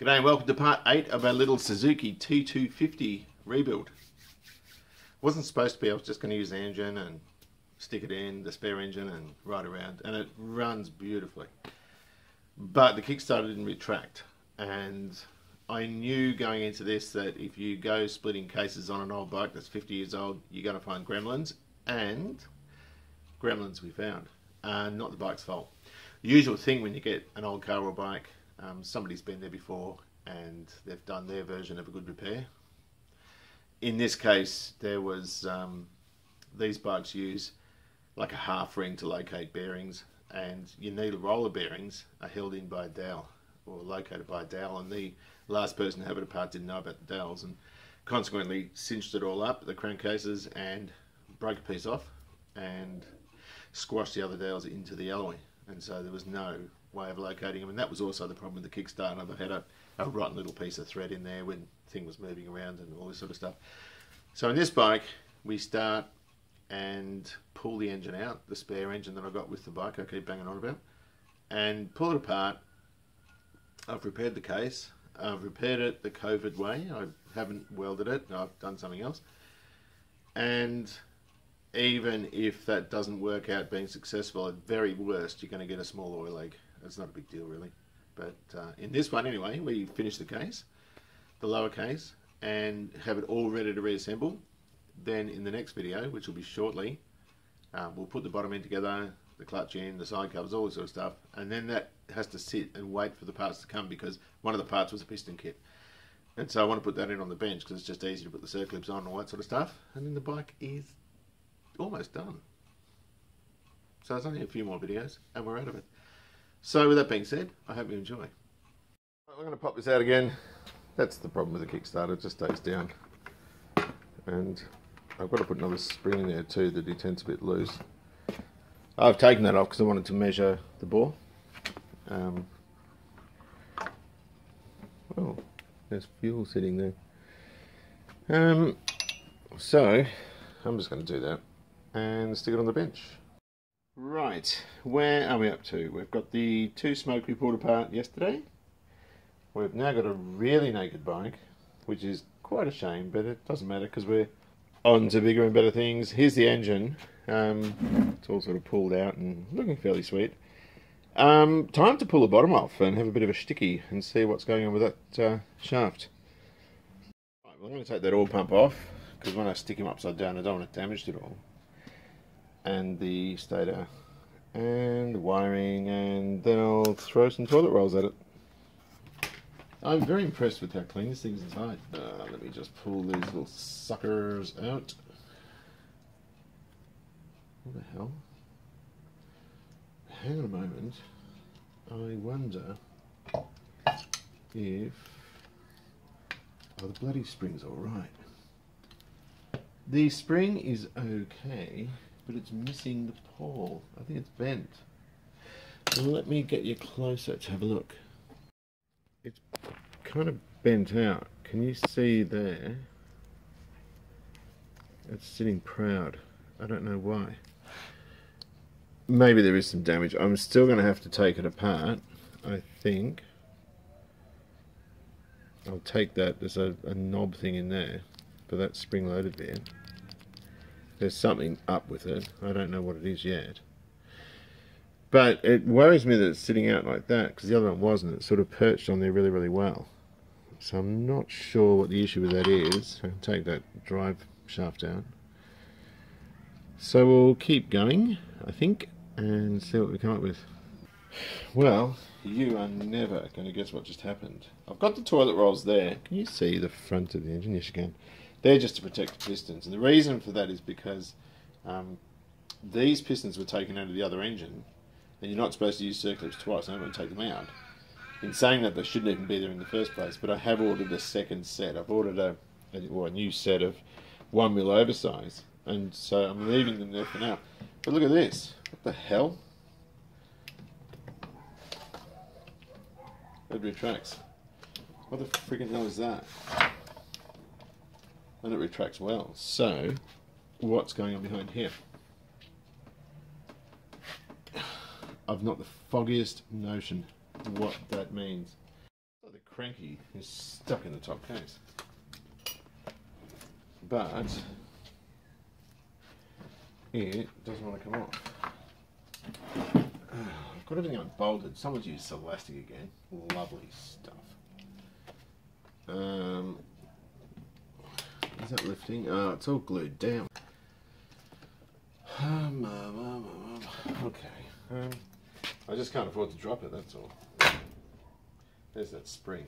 G'day and welcome to part 8 of our little Suzuki T250 rebuild. Wasn't supposed to be, I was just going to use the engine and stick it in, the spare engine and ride around and it runs beautifully. But the Kickstarter didn't retract and I knew going into this that if you go splitting cases on an old bike that's 50 years old, you're going to find gremlins and gremlins we found. Uh, not the bike's fault. The usual thing when you get an old car or bike um, somebody's been there before and they've done their version of a good repair. In this case, there was um, these bikes use like a half ring to locate bearings, and your needle roller bearings are held in by a dowel or located by a dowel. And the last person to have it apart didn't know about the dowels and consequently cinched it all up, the crankcases, and broke a piece off and squashed the other dowels into the alloy. And so there was no way of locating them. And that was also the problem with the Kickstarter. They had a, a rotten little piece of thread in there when thing was moving around and all this sort of stuff. So in this bike, we start and pull the engine out, the spare engine that I got with the bike I keep banging on about, and pull it apart. I've repaired the case. I've repaired it the COVID way. I haven't welded it. I've done something else. And even if that doesn't work out being successful, at very worst, you're going to get a small oil leak. It's not a big deal really. But uh, in this one anyway, we finish the case, the lower case, and have it all ready to reassemble. Then in the next video, which will be shortly, uh, we'll put the bottom end together, the clutch in, the side covers, all this sort of stuff, and then that has to sit and wait for the parts to come because one of the parts was a piston kit. And so I want to put that in on the bench because it's just easy to put the circlips on and all that sort of stuff. And then the bike is almost done. So it's only a few more videos and we're out of it. So with that being said, I hope you enjoy. I'm going to pop this out again. That's the problem with the Kickstarter, it just stays down. And I've got to put another spring in there too, the detent's a bit loose. I've taken that off because I wanted to measure the bore. Um, oh, there's fuel sitting there. Um, so, I'm just going to do that and stick it on the bench. Right, where are we up to? We've got the two smoke we pulled apart yesterday. We've now got a really naked bike, which is quite a shame, but it doesn't matter because we're on to bigger and better things. Here's the engine. Um, it's all sort of pulled out and looking fairly sweet. Um, time to pull the bottom off and have a bit of a sticky and see what's going on with that uh, shaft. Right, well, I'm going to take that oil pump off because when I stick him upside down I don't want it damaged at all and the stator and wiring and then I'll throw some toilet rolls at it. I'm very impressed with how clean this thing is inside. Uh, let me just pull these little suckers out. What the hell? Hang on a moment. I wonder if... Oh, the bloody spring's alright. The spring is okay but it's missing the pole. I think it's bent. let me get you closer to have a look. It's kind of bent out. Can you see there? It's sitting proud. I don't know why. Maybe there is some damage. I'm still going to have to take it apart, I think. I'll take that. There's a, a knob thing in there for that spring-loaded bit. There's something up with it. I don't know what it is yet. But it worries me that it's sitting out like that because the other one wasn't. It sort of perched on there really, really well. So I'm not sure what the issue with that is. I can take that drive shaft out. So we'll keep going, I think, and see what we come up with. Well, you are never going to guess what just happened. I've got the toilet rolls there. Can you see the front of the engine? Yes, you can. They're just to protect the pistons. And the reason for that is because um, these pistons were taken out of the other engine, and you're not supposed to use circlips twice. I'm going to take them out. In saying that, they shouldn't even be there in the first place. But I have ordered a second set. I've ordered a, a, well, a new set of one mil oversize, and so I'm leaving them there for now. But look at this. What the hell? It retracts. What the freaking hell is that? And it retracts well. So, what's going on behind here? I've not the foggiest notion what that means. the cranky is stuck in the top case. But it doesn't want to come off. I've got everything unbolted. Someone's used elastic again. Lovely stuff. Um, is that lifting? Oh, it's all glued down. Um, um, um, okay. I just can't afford to drop it, that's all. There's that spring.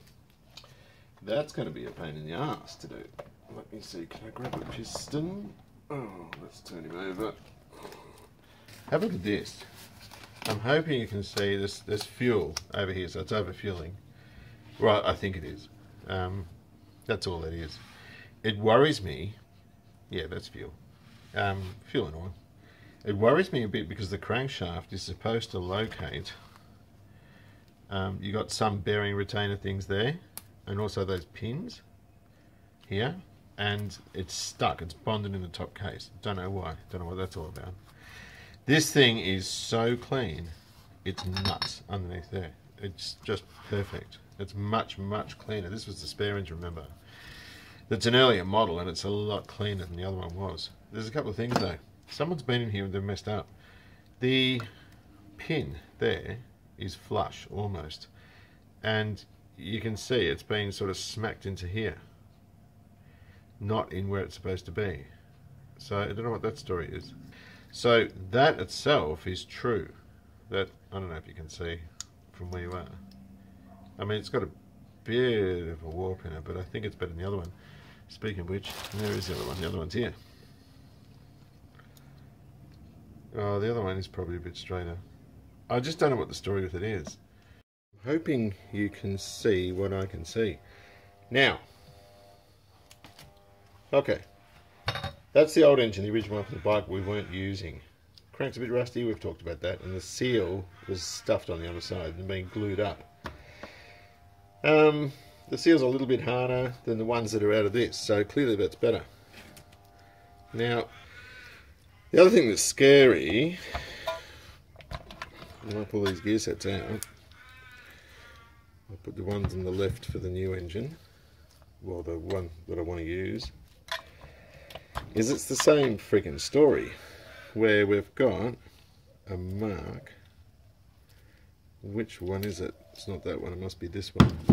That's going to be a pain in the ass to do. Let me see, can I grab a piston? Oh, let's turn him over. Have a look at this. I'm hoping you can see this, this fuel over here, so it's over fueling. Right, I think it is. Um, that's all it is. It worries me. Yeah, that's fuel. Um, fuel and oil. It worries me a bit because the crankshaft is supposed to locate. Um, you got some bearing retainer things there, and also those pins here, and it's stuck. It's bonded in the top case. Don't know why. Don't know what that's all about. This thing is so clean. It's nuts underneath there. It's just perfect. It's much, much cleaner. This was the spare engine, remember. It's an earlier model and it's a lot cleaner than the other one was. There's a couple of things though. Someone's been in here and they've messed up. The pin there is flush almost. And you can see it's been sort of smacked into here. Not in where it's supposed to be. So I don't know what that story is. So that itself is true. That I don't know if you can see from where you are. I mean, it's got a bit of a warp in it, but I think it's better than the other one. Speaking of which, there is the other one. The other one's here. Oh, the other one is probably a bit straighter. I just don't know what the story with it is. I'm hoping you can see what I can see. Now, okay, that's the old engine, the original one from the bike we weren't using. Crank's a bit rusty, we've talked about that, and the seal was stuffed on the other side and being glued up. Um, the seal's a little bit harder than the ones that are out of this, so clearly that's better. Now, the other thing that's scary, when I pull these gear sets out, I'll put the ones on the left for the new engine, well the one that I want to use, is it's the same freaking story, where we've got a mark, which one is it? It's not that one, it must be this one.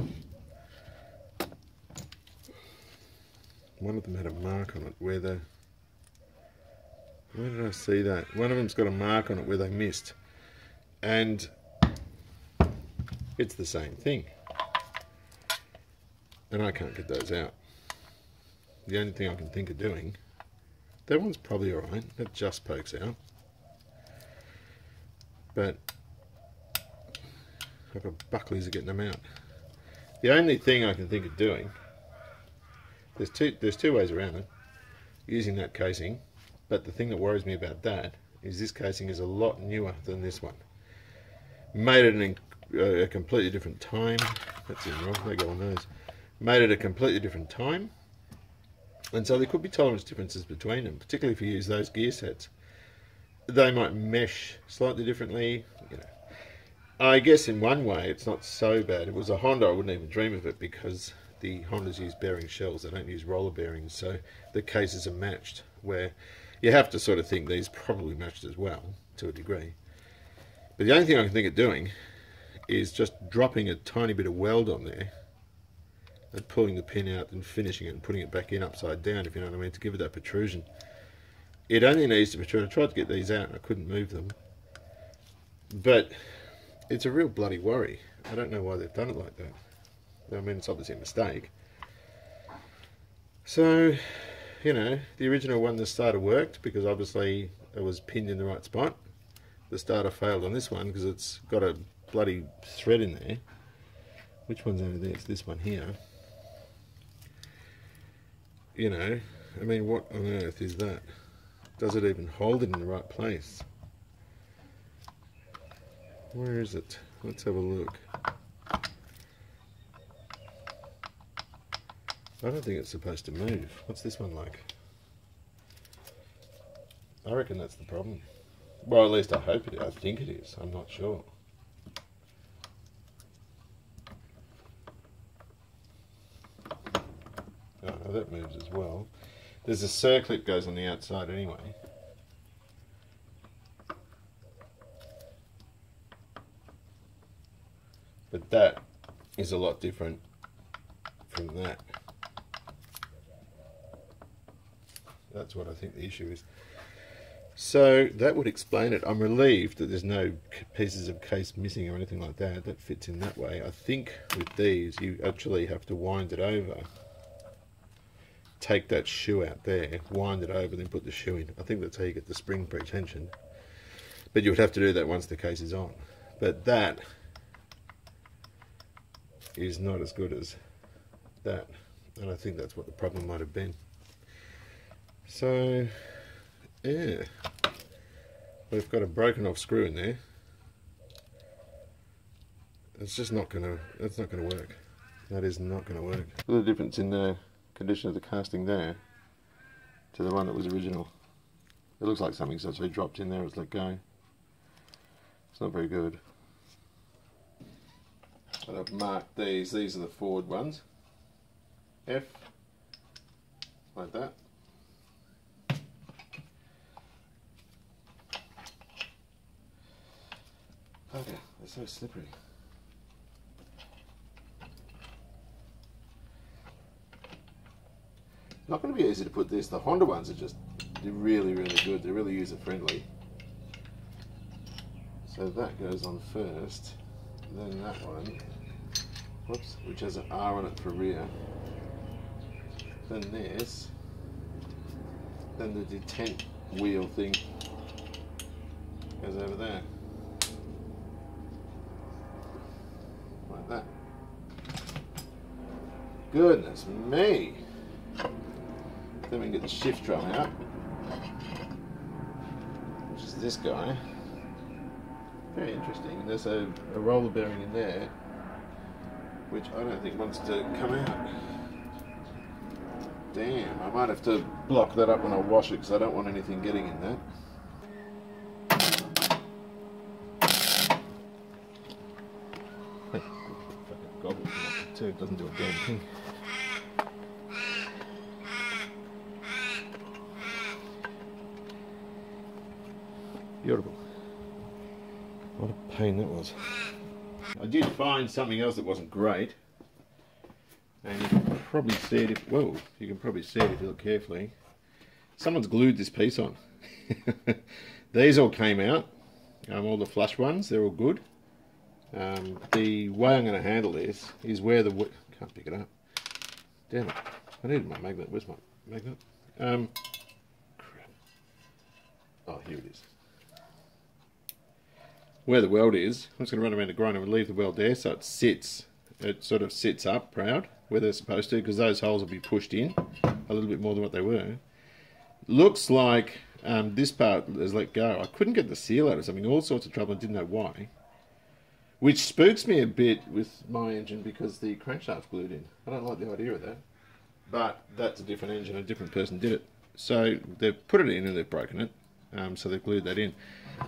One of them had a mark on it where the... Where did I see that? One of them's got a mark on it where they missed. And it's the same thing. And I can't get those out. The only thing I can think of doing... That one's probably alright. That just pokes out. But I've got buckleys of getting them out. The only thing I can think of doing, there's two, there's two ways around it, using that casing, but the thing that worries me about that is this casing is a lot newer than this one. Made it in uh, a completely different time, that's in wrong, they go on those. Made it a completely different time, and so there could be tolerance differences between them, particularly if you use those gear sets. They might mesh slightly differently, you know, I guess in one way it's not so bad. It was a Honda, I wouldn't even dream of it because the Hondas use bearing shells. They don't use roller bearings, so the cases are matched. Where you have to sort of think these probably matched as well to a degree. But the only thing I can think of doing is just dropping a tiny bit of weld on there and pulling the pin out and finishing it and putting it back in upside down, if you know what I mean, to give it that protrusion. It only needs to protrude. I tried to get these out and I couldn't move them. But it's a real bloody worry. I don't know why they've done it like that. I mean, it's obviously a mistake. So, you know, the original one, the starter worked because obviously it was pinned in the right spot. The starter failed on this one because it's got a bloody thread in there. Which one's over there? It's this one here. You know, I mean, what on earth is that? Does it even hold it in the right place? Where is it? Let's have a look. I don't think it's supposed to move. What's this one like? I reckon that's the problem. Well, at least I hope it is. I think it is. I'm not sure. Oh, that moves as well. There's a circlip goes on the outside anyway. But that is a lot different from that. That's what I think the issue is. So that would explain it. I'm relieved that there's no pieces of case missing or anything like that. That fits in that way. I think with these, you actually have to wind it over. Take that shoe out there, wind it over, then put the shoe in. I think that's how you get the spring pre-tensioned. But you would have to do that once the case is on. But that is not as good as that. And I think that's what the problem might have been. So yeah. We've got a broken off screw in there. It's just not gonna, that's not gonna work. That is not gonna work. The difference in the condition of the casting there to the one that was original. It looks like something's actually dropped in there it's let go. It's not very good. But I've marked these, these are the forward ones. F, like that. They're so slippery. Not going to be easy to put this. The Honda ones are just, they're really, really good. They're really user friendly. So that goes on first. Then that one, whoops, which has an R on it for rear. Then this. Then the detent wheel thing goes over there. that. Goodness me. Then we can get the shift drum out, which is this guy. Very interesting. There's a, a roller bearing in there, which I don't think wants to come out. Damn, I might have to block that up when I wash it because I don't want anything getting in that. Too. It doesn't do a damn thing. Beautiful. What a pain that was. I did find something else that wasn't great. And you can probably see it if, whoa, you can probably see it if you look carefully. Someone's glued this piece on. These all came out, um, all the flush ones, they're all good. Um, the way I'm going to handle this is where the can't pick it up. Damn it! I needed my magnet. Where's my magnet? Um, crap. Oh, here it is. Where the weld is, I'm just going to run around the grinder and leave the weld there so it sits. It sort of sits up proud where they're supposed to because those holes will be pushed in a little bit more than what they were. Looks like um, this part has let go. I couldn't get the seal out of something, all sorts of trouble, and didn't know why. Which spooks me a bit with my engine because the crankshaft's glued in. I don't like the idea of that. But that's a different engine, a different person did it. So they've put it in and they've broken it. Um, so they've glued that in.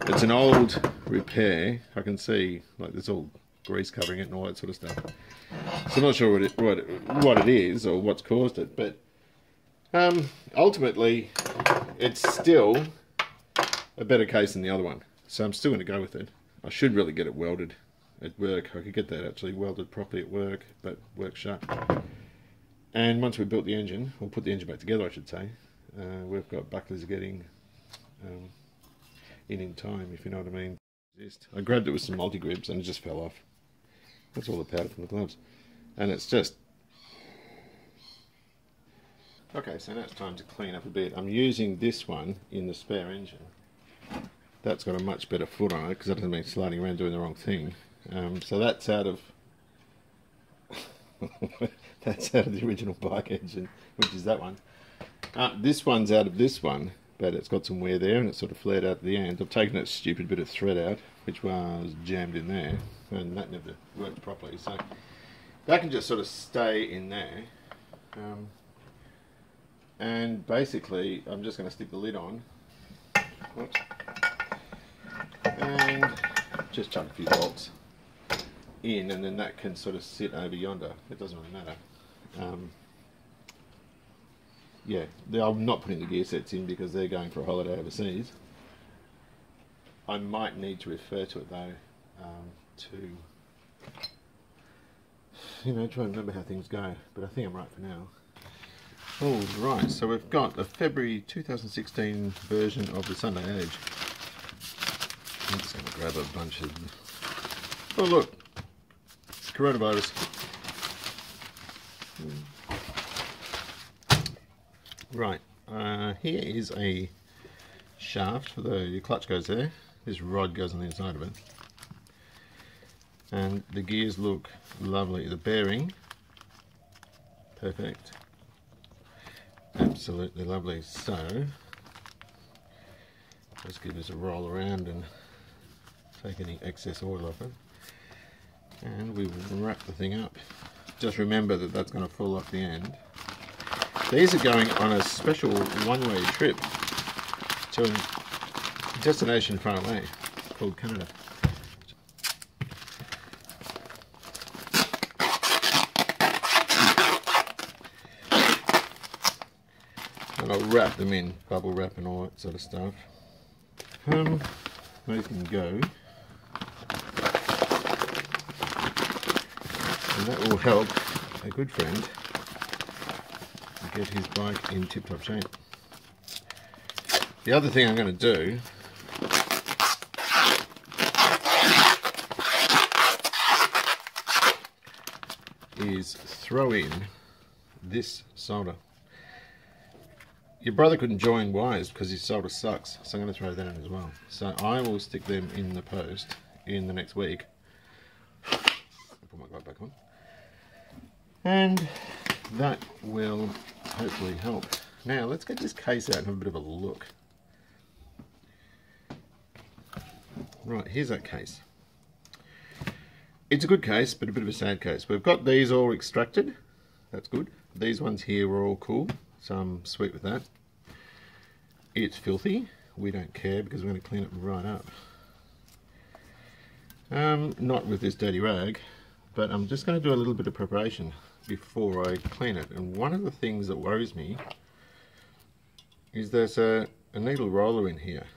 It's an old repair. I can see like there's all grease covering it and all that sort of stuff. So I'm not sure what it, what it, what it is or what's caused it, but um, ultimately it's still a better case than the other one. So I'm still going to go with it. I should really get it welded at work. I could get that actually welded properly at work, but work shut. And once we built the engine, or put the engine back together, I should say, uh, we've got buckleys getting um, in in time, if you know what I mean. I grabbed it with some multi grips and it just fell off. That's all the powder from the gloves. And it's just... Okay, so now it's time to clean up a bit. I'm using this one in the spare engine. That's got a much better foot on it because that doesn't mean sliding around doing the wrong thing. Um, so that's out of that's out of the original bike engine, which is that one. Uh, this one's out of this one, but it's got some wear there and it's sort of flared out at the end. I've taken that stupid bit of thread out, which was jammed in there, and that never worked properly. So that can just sort of stay in there. Um, and basically, I'm just going to stick the lid on. And just chuck a few bolts in and then that can sort of sit over yonder. It doesn't really matter. Um, yeah, I'm not putting the gear sets in because they're going for a holiday overseas. I might need to refer to it though, um, to you know try and remember how things go. But I think I'm right for now. All right, so we've got a February 2016 version of the Sunday Age. I'm just going to grab a bunch of. Oh look, coronavirus. Right, uh, here is a shaft for the your clutch goes there. This rod goes on the inside of it. And the gears look lovely. The bearing, perfect. Absolutely lovely. So, let's give this a roll around and take any excess oil off it. And we will wrap the thing up. Just remember that that's going to fall off the end. These are going on a special one-way trip to a destination far away called Canada. And I'll wrap them in bubble wrap and all that sort of stuff. Um, they can go. And that will help a good friend get his bike in tip-top shape. The other thing I'm going to do is throw in this solder. Your brother couldn't join wires because his solder sucks, so I'm going to throw that in as well. So I will stick them in the post in the next week. Put my glove back on. And that will hopefully help. Now let's get this case out and have a bit of a look. Right, here's that case. It's a good case, but a bit of a sad case. We've got these all extracted. That's good. These ones here were all cool, so I'm sweet with that. It's filthy. We don't care because we're going to clean it right up. Um, not with this dirty rag, but I'm just going to do a little bit of preparation before I clean it. And one of the things that worries me is there's a, a needle roller in here,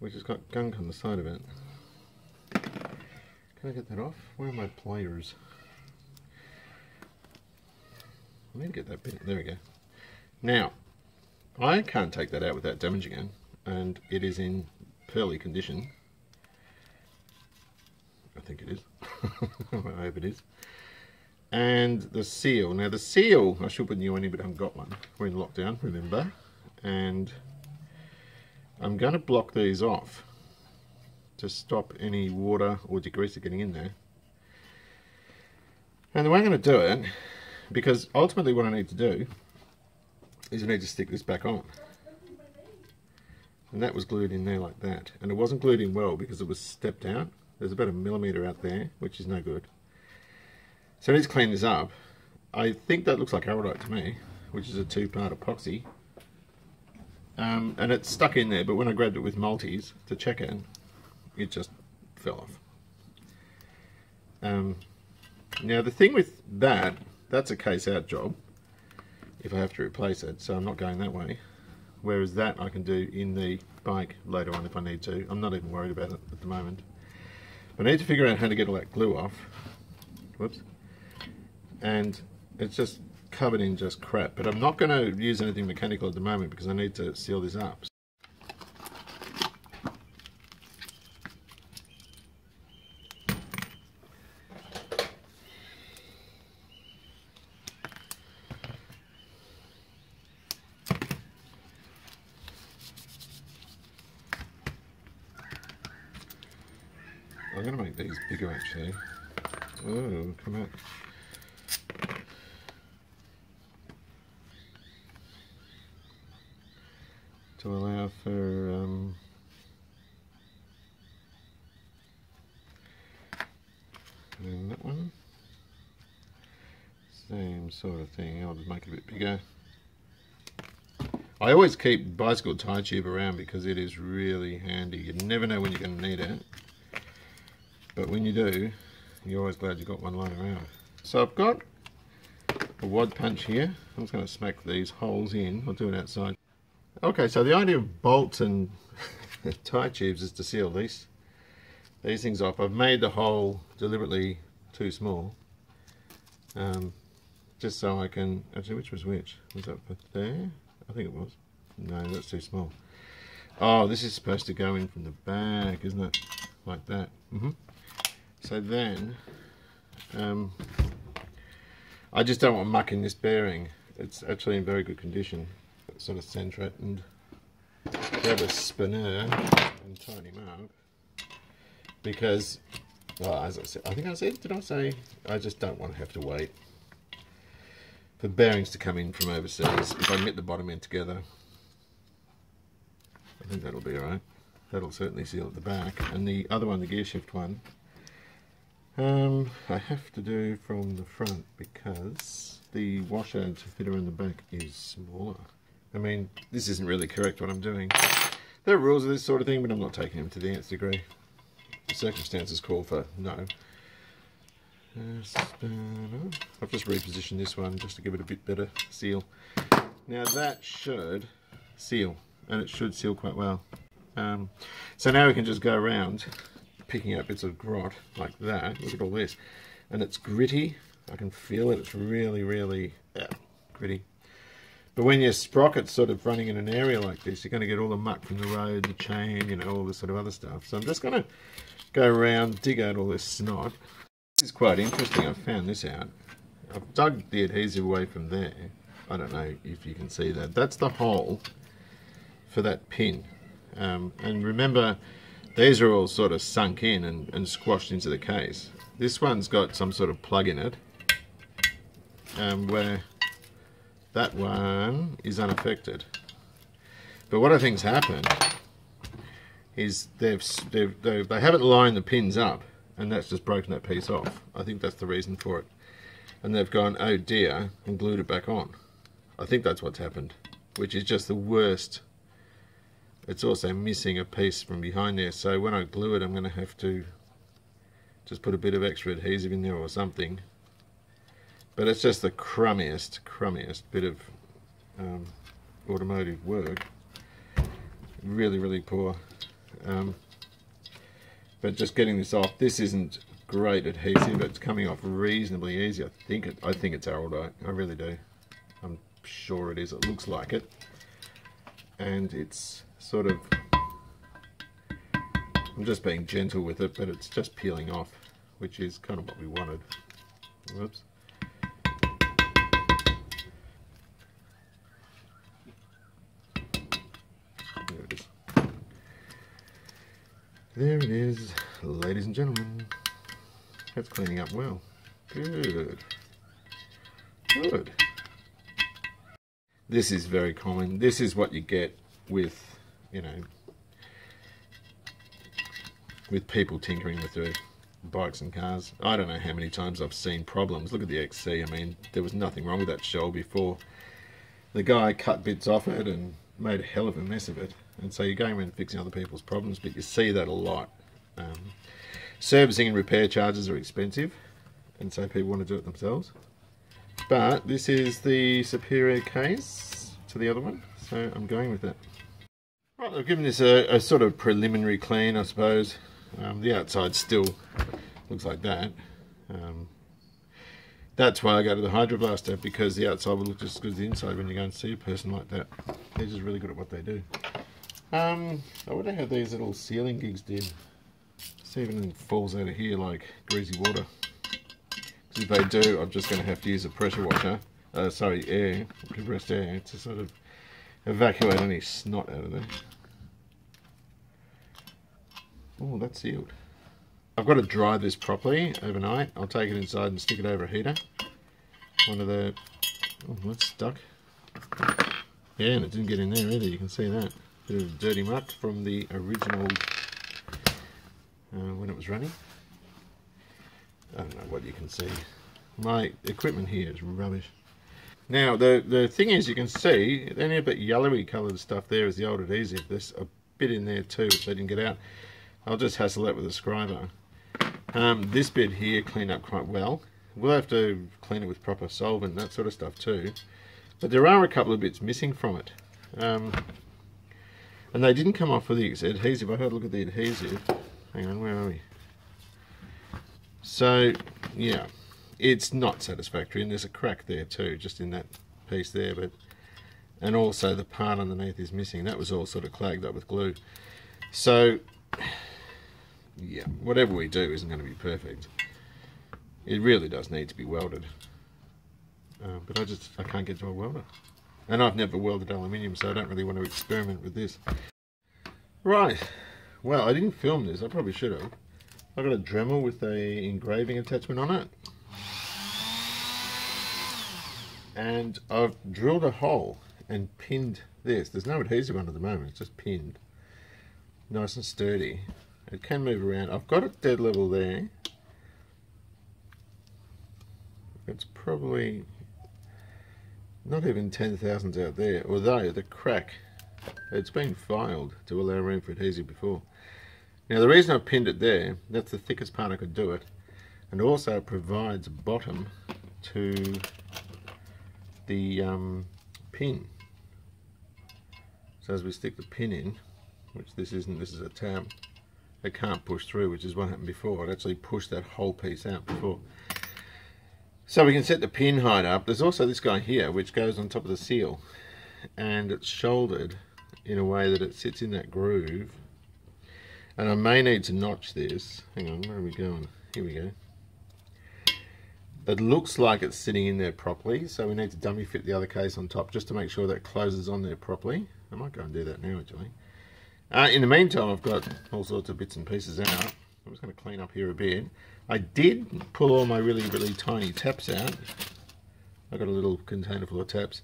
which has got gunk on the side of it. Can I get that off? Where are my pliers? I need to get that bit. There we go. Now, I can't take that out without damaging it, and it is in pearly condition. I think it is. I hope it is. And the seal. Now the seal, I should put new one in, but I haven't got one. We're in lockdown, remember. And I'm going to block these off to stop any water or degreaser getting in there. And the way I'm going to do it, because ultimately what I need to do is I need to stick this back on. And that was glued in there like that. And it wasn't glued in well because it was stepped out. There's about a millimetre out there, which is no good. So I need to clean this up. I think that looks like araldite to me, which is a two-part epoxy. Um, and it's stuck in there, but when I grabbed it with multis to check it, it just fell off. Um, now the thing with that, that's a case out job if I have to replace it, so I'm not going that way. Whereas that I can do in the bike later on if I need to. I'm not even worried about it at the moment. I need to figure out how to get all that glue off. Whoops. And it's just covered in just crap. But I'm not going to use anything mechanical at the moment because I need to seal this up. I'm going to make these bigger actually. Oh, come out. To allow for um, and that one. Same sort of thing. I'll just make it a bit bigger. I always keep bicycle tie tube around because it is really handy. You never know when you're going to need it. But when you do, you're always glad you've got one lying around. So I've got a wad punch here. I'm just going to smack these holes in. I'll do it outside. Okay, so the idea of bolts and tie tubes is to seal these these things off. I've made the hole deliberately too small. Um, just so I can, actually which was which? Was that there? I think it was. No, that's too small. Oh, this is supposed to go in from the back, isn't it? Like that. Mm -hmm. So then, um, I just don't want muck in this bearing. It's actually in very good condition. Sort of center it and grab a spinner and tighten him up. Because, well, as I said, I think I said, did I say? I just don't want to have to wait for bearings to come in from overseas. If I knit the bottom end together, I think that'll be alright. That'll certainly seal at the back. And the other one, the gear shift one, um, I have to do from the front because the washer to fit around the back is smaller. I mean, this isn't really correct what I'm doing. There are rules of this sort of thing, but I'm not taking them to the nth degree. The circumstances call for no. I've just repositioned this one just to give it a bit better seal. Now that should seal, and it should seal quite well. Um, so now we can just go around picking out bits of grot like that. Look at all this. And it's gritty. I can feel it. It's really, really gritty. But when your sprocket's sort of running in an area like this, you're going to get all the muck from the road, the chain, you know, all this sort of other stuff. So I'm just going to go around, dig out all this snot. This is quite interesting. I've found this out. I've dug the adhesive away from there. I don't know if you can see that. That's the hole for that pin. Um, and remember, these are all sort of sunk in and, and squashed into the case. This one's got some sort of plug in it, um, where that one is unaffected. But what I think's happened is they've, they've, they've, they haven't lined the pins up and that's just broken that piece off. I think that's the reason for it. And they've gone, oh dear, and glued it back on. I think that's what's happened, which is just the worst it's also missing a piece from behind there so when I glue it I'm going to have to just put a bit of extra adhesive in there or something but it's just the crummiest crummiest bit of um, automotive work really really poor um, but just getting this off this isn't great adhesive. It's coming off reasonably easy. I think it I think it's Araldite. I really do. I'm sure it is. It looks like it. And it's sort of, I'm just being gentle with it, but it's just peeling off, which is kind of what we wanted. Whoops. There it is, ladies and gentlemen. That's cleaning up well. Good. Good. This is very common. This is what you get with you know, with people tinkering with their bikes and cars. I don't know how many times I've seen problems. Look at the XC. I mean, there was nothing wrong with that shell before. The guy cut bits off it and made a hell of a mess of it. And so you're going around fixing other people's problems, but you see that a lot. Um, servicing and repair charges are expensive, and so people want to do it themselves. But this is the superior case to the other one, so I'm going with that. Right, I've given this a, a, sort of preliminary clean, I suppose. Um, the outside still looks like that. Um, that's why I go to the Hydroblaster, because the outside will look just as good as the inside when you go and see a person like that. They're just really good at what they do. Um, I wonder how these little sealing gigs did. See if anything falls out of here like greasy water. Because if they do, I'm just going to have to use a pressure washer. Uh, sorry, air, compressed air, to sort of evacuate any snot out of there. Oh, that's sealed. I've got to dry this properly overnight. I'll take it inside and stick it over a heater. One of the... Oh, that's stuck. Yeah, and it didn't get in there either. You can see that. Bit of dirty muck from the original... Uh, when it was running. I don't know what you can see. My equipment here is rubbish. Now, the, the thing is, you can see, any bit yellowy coloured stuff there is the old adhesive. There's a bit in there too, which I didn't get out. I'll just hassle that with a scriber. Um, this bit here cleaned up quite well. We'll have to clean it with proper solvent, that sort of stuff too. But there are a couple of bits missing from it. Um, and they didn't come off with the adhesive. I had a look at the adhesive. Hang on, where are we? So, yeah, it's not satisfactory. And there's a crack there too, just in that piece there. But And also the part underneath is missing. That was all sort of clagged up with glue. So, yeah, whatever we do isn't going to be perfect. It really does need to be welded. Uh, but I just, I can't get to a welder. And I've never welded aluminium, so I don't really want to experiment with this. Right, well, I didn't film this, I probably should have. I've got a Dremel with a engraving attachment on it. And I've drilled a hole and pinned this. There's no adhesive on at the moment, it's just pinned. Nice and sturdy. It can move around. I've got it dead level there. It's probably not even 10 thousandths out there, although the crack, it's been filed to allow room for adhesive before. Now the reason I've pinned it there, that's the thickest part I could do it, and also provides bottom to the um, pin. So as we stick the pin in, which this isn't, this is a tab, it can't push through, which is what happened before. It actually pushed that whole piece out before. So we can set the pin height up. There's also this guy here, which goes on top of the seal. And it's shouldered in a way that it sits in that groove. And I may need to notch this. Hang on, where are we going? Here we go. It looks like it's sitting in there properly, so we need to dummy fit the other case on top just to make sure that closes on there properly. I might go and do that now, actually. Uh, in the meantime, I've got all sorts of bits and pieces out. I'm just going to clean up here a bit. I did pull all my really, really tiny taps out. I got a little container full of taps.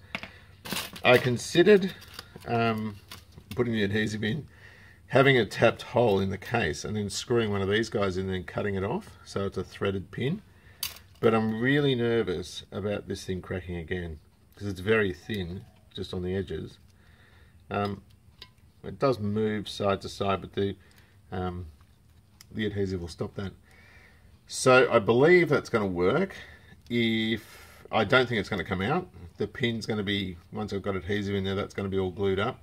I considered um, putting the adhesive in, having a tapped hole in the case, and then screwing one of these guys in and cutting it off, so it's a threaded pin. But I'm really nervous about this thing cracking again, because it's very thin, just on the edges. Um, it does move side to side, but the um, the adhesive will stop that. So I believe that's going to work. If I don't think it's going to come out, the pin's going to be, once I've got adhesive in there, that's going to be all glued up.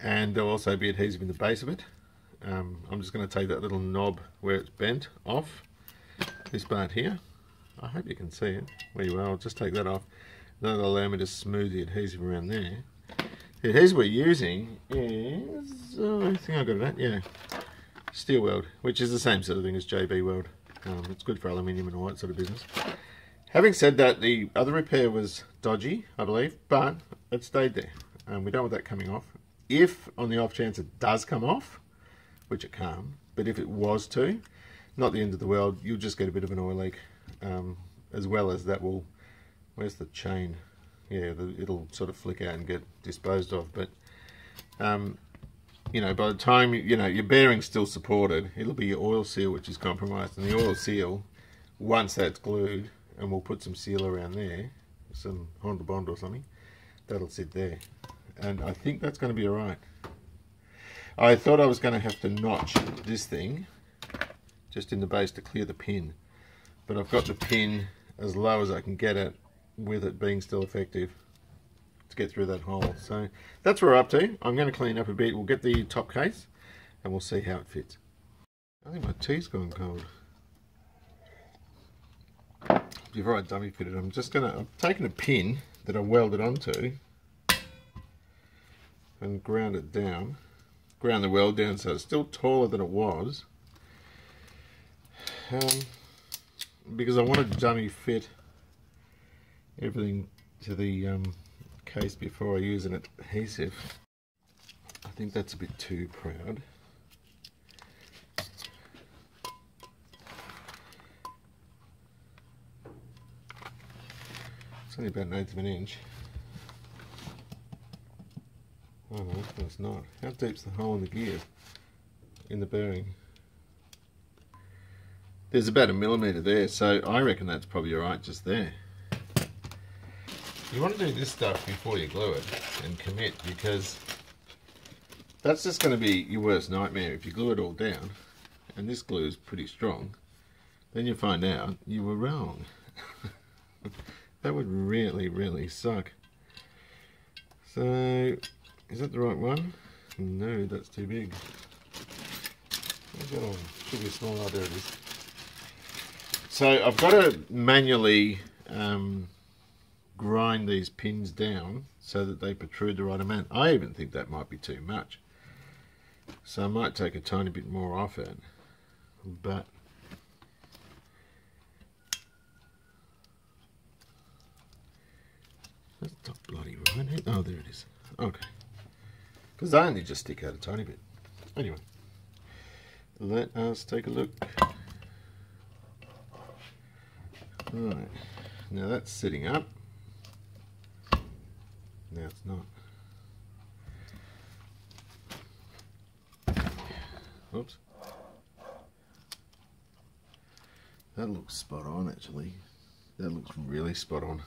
And there'll also be adhesive in the base of it. Um, I'm just going to take that little knob where it's bent off, this part here. I hope you can see it where you are. I'll just take that off. That'll allow me to smooth the adhesive around there. The adhesive we're using is, uh, I think I got it yeah, steel weld, which is the same sort of thing as JB weld. Um, it's good for aluminium and all that sort of business. Having said that, the other repair was dodgy, I believe, but it stayed there. Um, we don't want that coming off. If, on the off chance it does come off, which it can't, but if it was to, not the end of the world, you'll just get a bit of an oil leak, um, as well as that will, where's the chain? Yeah, the, it'll sort of flick out and get disposed of, but um, you know, by the time, you know, your bearing's still supported, it'll be your oil seal which is compromised. And the oil seal, once that's glued, and we'll put some seal around there, some Honda Bond or something, that'll sit there. And I think that's going to be alright. I thought I was going to have to notch this thing, just in the base to clear the pin. But I've got the pin as low as I can get it, with it being still effective to get through that hole. So that's where we're up to. I'm going to clean up a bit. We'll get the top case and we'll see how it fits. I think my tea's gone cold. Before I dummy fit it, I'm just going to, I've taken a pin that I welded onto and ground it down. Ground the weld down so it's still taller than it was. Um, because I want to dummy fit everything to the um, case before I use an adhesive. I think that's a bit too proud. It's only about an eighth of an inch. Oh no, it's not. How deep's the hole in the gear? In the bearing? There's about a millimetre there, so I reckon that's probably alright just there. You want to do this stuff before you glue it and commit because that's just going to be your worst nightmare if you glue it all down and this glue is pretty strong then you find out you were wrong. that would really, really suck. So, is that the right one? No, that's too big. Should be small. Oh, there it is. So I've got to manually um, grind these pins down so that they protrude the right amount. I even think that might be too much. So I might take a tiny bit more off it. But that's not bloody right. Eh? Oh, there it is. Okay. Because they only just stick out a tiny bit. Anyway, let us take a look. Right, now that's sitting up. Now it's not. Oops. That looks spot on actually. That looks really spot on.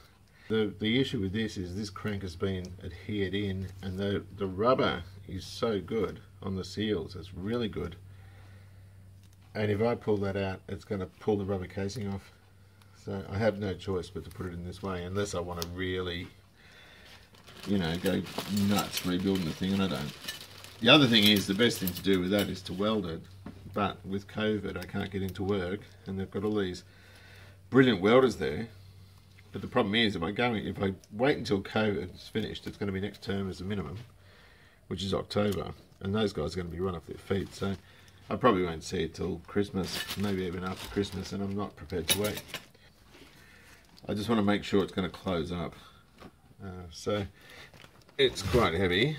The, the issue with this is this crank has been adhered in and the, the rubber is so good on the seals, it's really good. And if I pull that out, it's going to pull the rubber casing off. So I have no choice but to put it in this way unless I want to really, you know, go nuts rebuilding the thing and I don't. The other thing is, the best thing to do with that is to weld it. But with COVID, I can't get into work and they've got all these brilliant welders there but the problem is, if I go, if I wait until COVID is finished, it's going to be next term as a minimum, which is October, and those guys are going to be run off their feet. So I probably won't see it till Christmas, maybe even after Christmas, and I'm not prepared to wait. I just want to make sure it's going to close up. Uh, so it's quite heavy.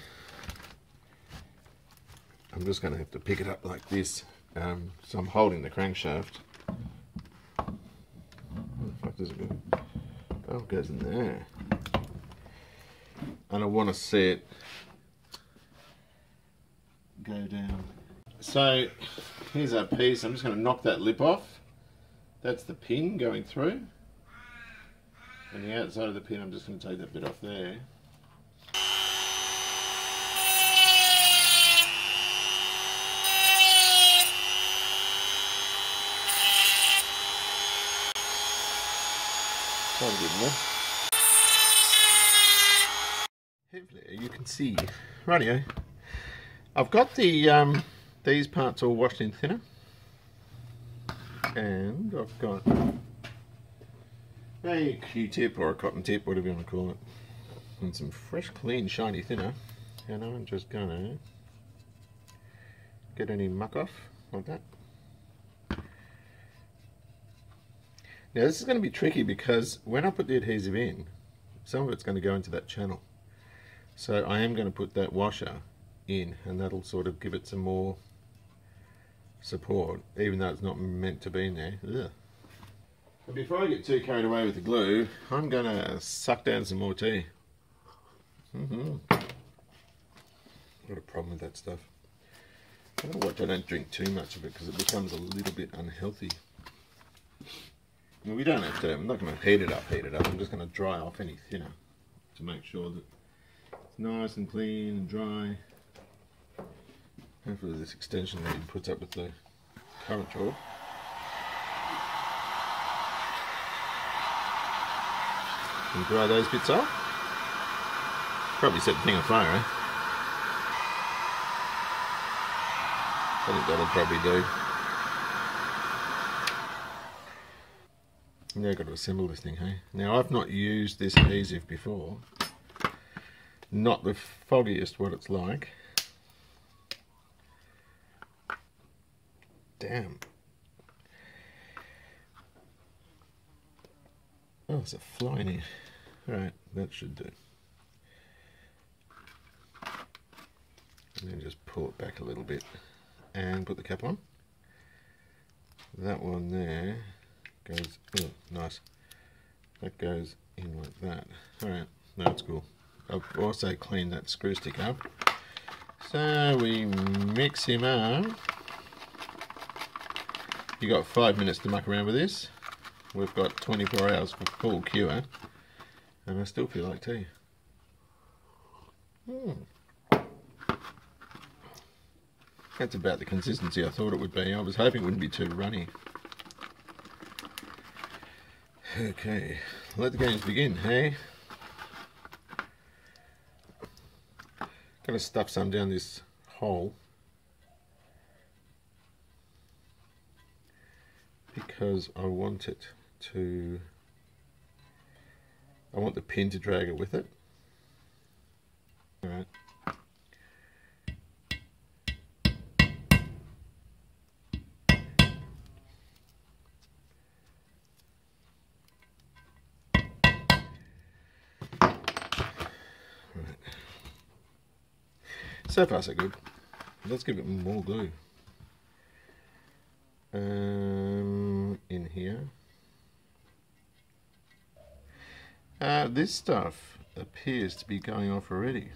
I'm just going to have to pick it up like this. Um, so I'm holding the crankshaft. Where the fuck does it go? Oh, it goes in there. And I want to see it go down. So here's our piece. I'm just going to knock that lip off. That's the pin going through. And the outside of the pin, I'm just going to take that bit off there. Sounds good enough. Hopefully you can see. Radio. I've got the um, these parts all washed in thinner. And I've got a Q-tip or a cotton tip, whatever you want to call it. And some fresh, clean, shiny thinner. And I'm just gonna get any muck off like that. Now this is going to be tricky because when I put the adhesive in, some of it's going to go into that channel. So I am going to put that washer in and that'll sort of give it some more support, even though it's not meant to be in there. Ugh. Before I get too carried away with the glue, I'm going to suck down some more tea. Mm -hmm. Got a problem with that stuff. I don't watch I don't drink too much of it because it becomes a little bit unhealthy we don't have to, I'm not going to heat it up, heat it up. I'm just going to dry off any thinner to make sure that it's nice and clean and dry. Hopefully this extension lead puts up with the current draw. And dry those bits off. Probably set the thing on fire, eh? I think that'll probably do. Now I've got to assemble this thing, hey? Now I've not used this adhesive before. Not the foggiest what it's like. Damn. Oh, there's a fly in here. Alright, that should do. And then just pull it back a little bit and put the cap on. That one there goes, oh, nice. That goes in like that. Alright, that's cool. I've also cleaned that screw stick up. So we mix him up. You got five minutes to muck around with this. We've got 24 hours for full cure. And I still feel like tea. Hmm. That's about the consistency I thought it would be. I was hoping it wouldn't be too runny. Okay, let the games begin, hey? Gonna stuff some down this hole because I want it to I want the pin to drag it with it. Alright. So far so good. Let's give it more glue. Um, in here. Uh, this stuff appears to be going off already.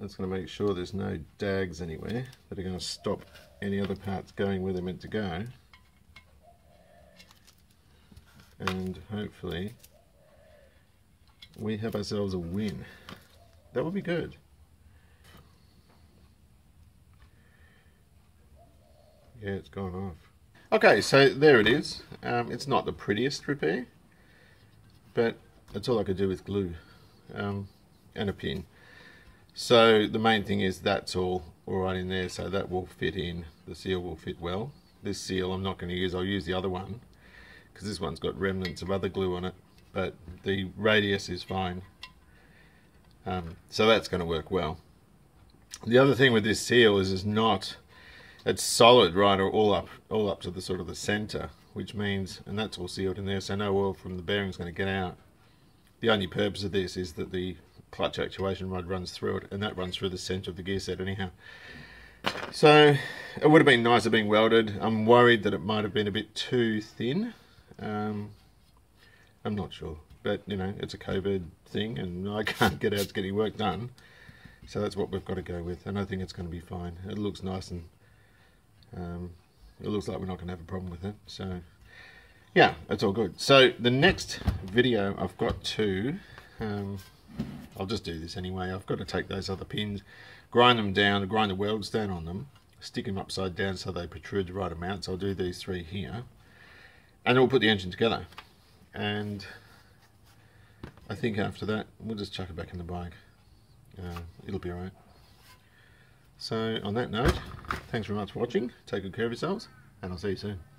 That's going to make sure there's no dags anywhere that are going to stop any other parts going where they're meant to go. And hopefully we have ourselves a win. That would be good. Yeah, it's gone off. Okay, so there it is. Um, it's not the prettiest repair, but that's all I could do with glue um, and a pin. So the main thing is that's all all right in there, so that will fit in. The seal will fit well. This seal I'm not going to use, I'll use the other one, because this one's got remnants of other glue on it but the radius is fine. Um, so that's going to work well. The other thing with this seal is it's not, it's solid right all up, all up to the sort of the center, which means, and that's all sealed in there, so no oil from the bearing is going to get out. The only purpose of this is that the clutch actuation rod runs through it, and that runs through the center of the gear set anyhow. So it would have been nicer being welded. I'm worried that it might have been a bit too thin. Um, I'm not sure. But, you know, it's a COVID thing and I can't get out to get any work done. So that's what we've got to go with. And I think it's going to be fine. It looks nice and um, it looks like we're not going to have a problem with it. So, yeah, it's all good. So the next video I've got to, um, I'll just do this anyway. I've got to take those other pins, grind them down, grind the welds down on them, stick them upside down so they protrude the right amount. So I'll do these three here. And we'll put the engine together and I think after that we'll just chuck it back in the bike uh, it'll be alright so on that note thanks very much for watching. Take good care of yourselves and I'll see you soon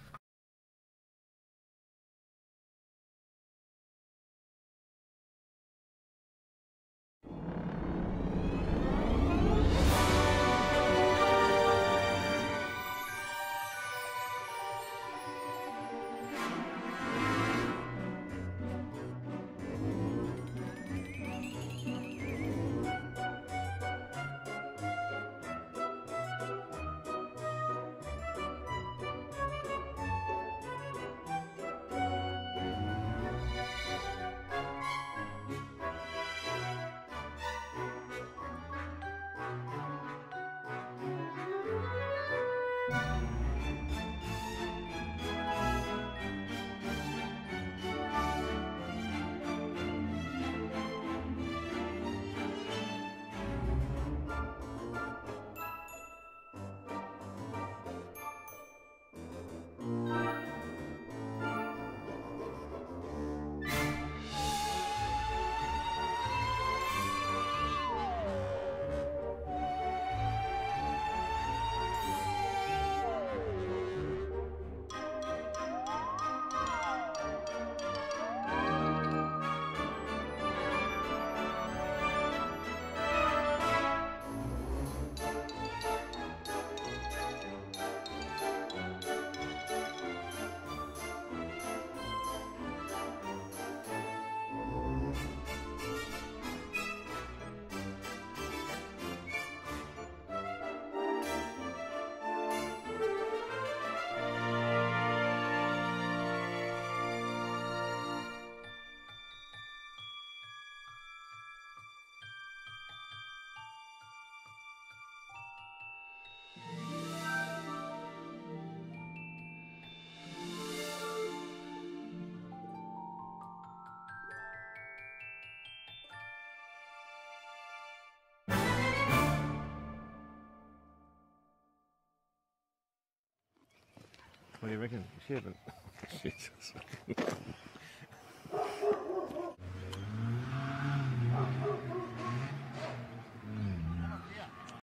What do you reckon? She haven't. Jesus.